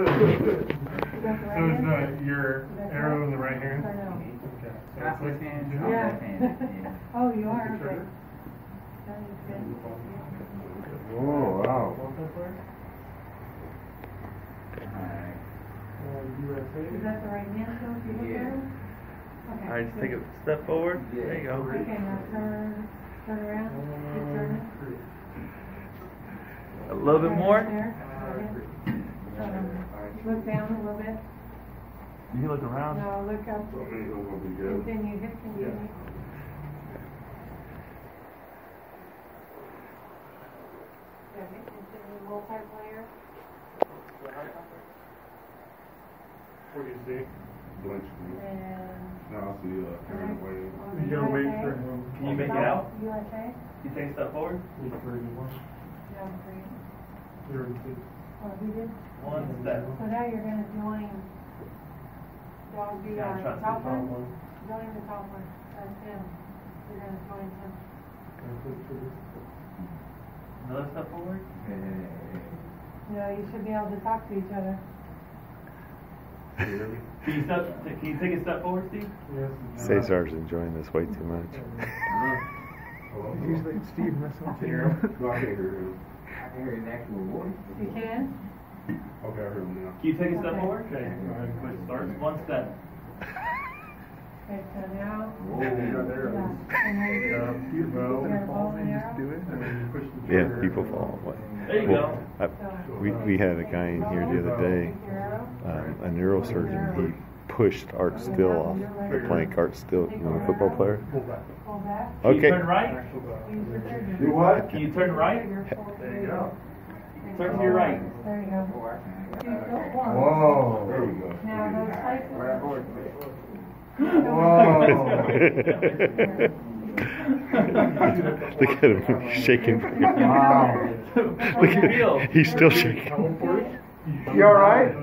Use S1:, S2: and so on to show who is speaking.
S1: So is the, your arrow in the right hand?
S2: Or no?
S1: Okay. So
S3: Not left
S1: like-
S3: hand,
S1: Yeah.
S3: not left hand, yeah.
S2: Oh, you are, okay. That is good.
S4: Oh, wow.
S3: Alright.
S2: Is that the right hand, so if you look
S3: Yeah.
S2: at it? Okay.
S5: All right, just take a step forward. There you go.
S2: Okay, now turn, turn around, keep turning.
S5: A little bit
S2: Okay,
S5: more.
S2: there, okay. Look down a little bit.
S5: You can look around.
S2: No, look up.
S4: Something's gonna be good.
S2: Continue, hit continue. Okay, continue multiplayer.
S1: What do you see?
S4: Blank screen.
S2: And.
S4: Now I see, uh, Aaron Wayne.
S2: on
S1: You gotta wait
S2: USA.
S1: for him.
S5: Can you make it out?
S2: USA?
S5: You take a step forward.
S1: Wait for anyone.
S2: No, three.
S1: Here it is.
S2: Oh, he did?
S5: One step.
S2: So now you're gonna join dog B
S5: Yeah,
S2: on
S5: trust the
S2: top
S5: top
S2: one?
S5: one.
S2: Join the top one, that's him. You're gonna join him.
S5: Another step forward.
S2: No, you should be able to talk to each other.
S5: Can you step? Can you take a step forward, Steve?
S1: Yes.
S6: Cesar's enjoying this way too much.
S4: Hello?
S7: Usually Steve messing with you.
S4: No, I can't hear him.
S3: I can hear his actual voice.
S2: You can?
S4: Okay, I heard him now.
S5: Can you take a step
S2: Okay.
S5: forward?
S1: Okay, go ahead.
S5: and Push start. One step.
S2: Okay, so now.
S1: Oh, you got arrows.
S2: Yeah, and then
S1: Yeah,
S7: You
S1: bow.
S7: and fall
S2: bow
S7: and
S2: and
S7: just do it.
S1: And then you push the
S6: Yeah,
S1: trigger.
S6: people fall away.
S5: There you
S6: Well,
S5: go.
S6: I, we, we had a guy in here the other day,
S2: Take your arrow.
S6: um, a neurosurgeon. He pushed Art Still off the plank. Art Still, you know, the football player.
S1: Pull back.
S2: Pull back.
S5: Can you
S6: Okay.
S5: turn right?
S1: Actual bow.
S2: Use your trigger.
S4: Do what?
S5: Can you turn right?
S1: There you go.
S5: Turn to your right.
S2: There you go. Two, go, one.
S4: Whoa. There we go.
S2: Now those
S3: Right
S2: places.
S6: Look at him shaking.
S4: Wow.
S6: Look at him. He's still shaking.
S1: Going for it?
S4: You all right?